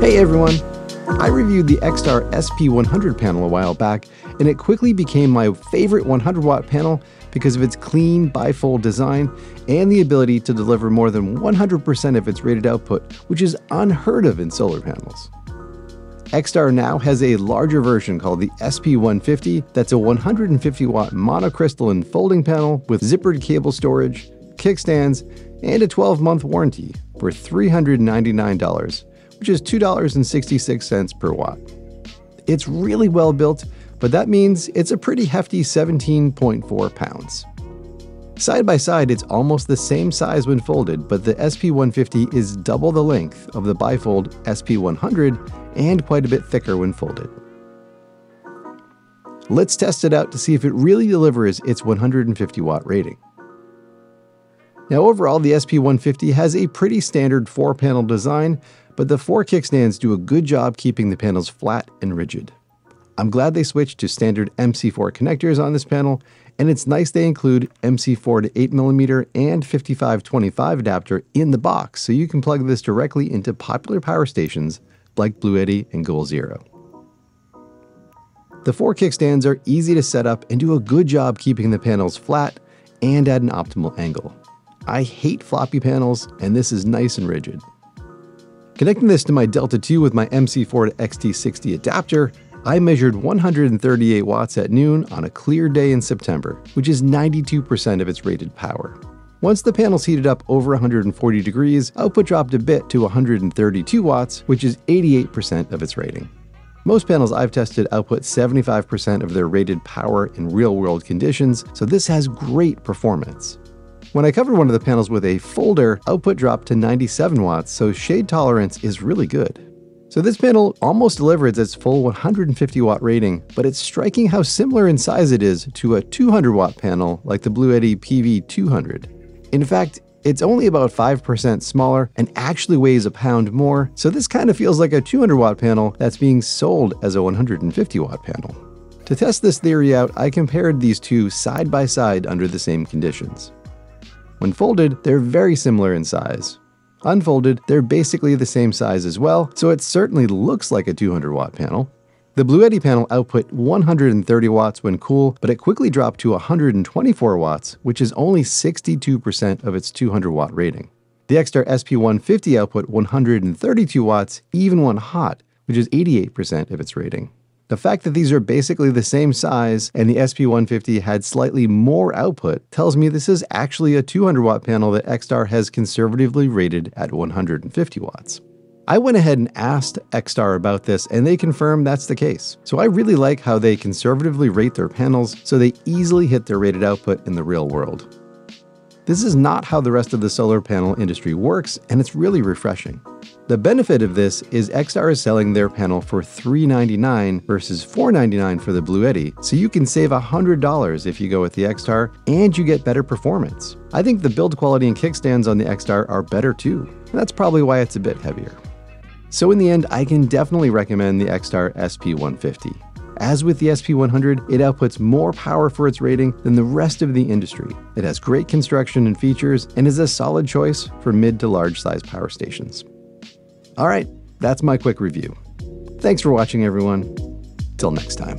Hey everyone! I reviewed the XTAR SP100 panel a while back, and it quickly became my favorite 100 watt panel because of its clean bifold design and the ability to deliver more than 100% of its rated output, which is unheard of in solar panels. XTAR now has a larger version called the SP150 that's a 150 watt monocrystalline folding panel with zippered cable storage, kickstands, and a 12 month warranty for $399, which is $2.66 per watt. It's really well built but that means it's a pretty hefty 17.4 pounds. Side by side, it's almost the same size when folded, but the SP150 is double the length of the bifold SP100 and quite a bit thicker when folded. Let's test it out to see if it really delivers its 150 watt rating. Now overall, the SP150 has a pretty standard 4-panel design, but the 4 kickstands do a good job keeping the panels flat and rigid. I'm glad they switched to standard MC4 connectors on this panel, and it's nice they include MC4 to 8mm and 5525 adapter in the box, so you can plug this directly into popular power stations like Blue Bluetti and Goal Zero. The four kickstands are easy to set up and do a good job keeping the panels flat and at an optimal angle. I hate floppy panels, and this is nice and rigid. Connecting this to my Delta 2 with my MC4 to XT60 adapter, I measured 138 watts at noon on a clear day in September, which is 92% of its rated power. Once the panels heated up over 140 degrees, output dropped a bit to 132 watts, which is 88% of its rating. Most panels I've tested output 75% of their rated power in real world conditions, so this has great performance. When I covered one of the panels with a folder, output dropped to 97 watts, so shade tolerance is really good. So this panel almost delivers its full 150 watt rating, but it's striking how similar in size it is to a 200 watt panel like the Bluetti PV200. In fact, it's only about 5% smaller and actually weighs a pound more, so this kind of feels like a 200 watt panel that's being sold as a 150 watt panel. To test this theory out, I compared these two side by side under the same conditions. When folded, they're very similar in size, Unfolded, they're basically the same size as well, so it certainly looks like a 200 watt panel. The Bluetti panel output 130 watts when cool, but it quickly dropped to 124 watts, which is only 62% of its 200 watt rating. The XTAR SP150 output 132 watts even when hot, which is 88% of its rating. The fact that these are basically the same size and the SP150 had slightly more output tells me this is actually a 200 watt panel that XTAR has conservatively rated at 150 watts. I went ahead and asked XTAR about this and they confirmed that's the case. So I really like how they conservatively rate their panels so they easily hit their rated output in the real world. This is not how the rest of the solar panel industry works, and it's really refreshing. The benefit of this is XTAR is selling their panel for 399 versus 499 for the Bluetti, so you can save $100 if you go with the XTAR, and you get better performance. I think the build quality and kickstands on the XTAR are better too, and that's probably why it's a bit heavier. So in the end, I can definitely recommend the XTAR SP150. As with the SP100, it outputs more power for its rating than the rest of the industry. It has great construction and features and is a solid choice for mid to large size power stations. All right, that's my quick review. Thanks for watching, everyone. Till next time.